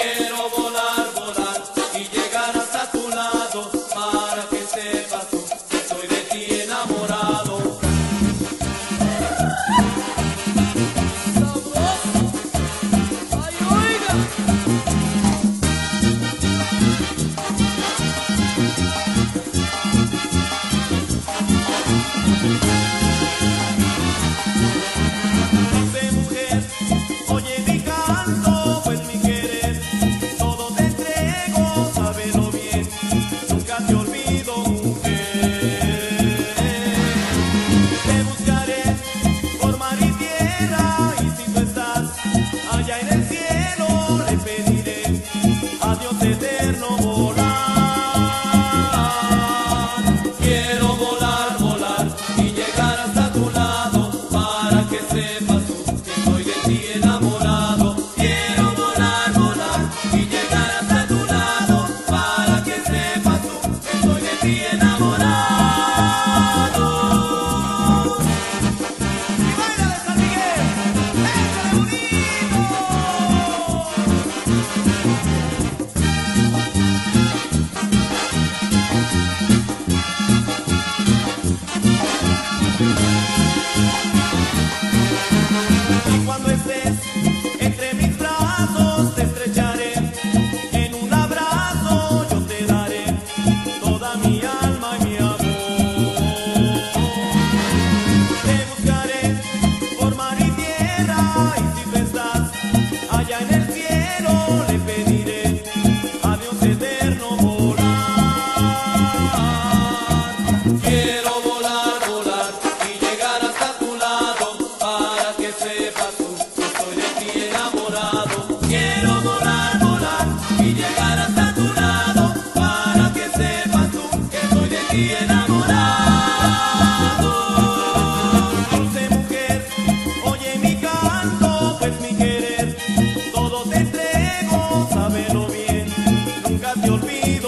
Quiero volar, eterno volar. Thank you.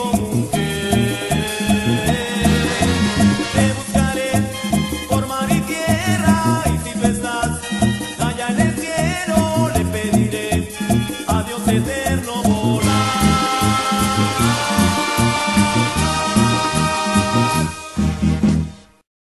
todo.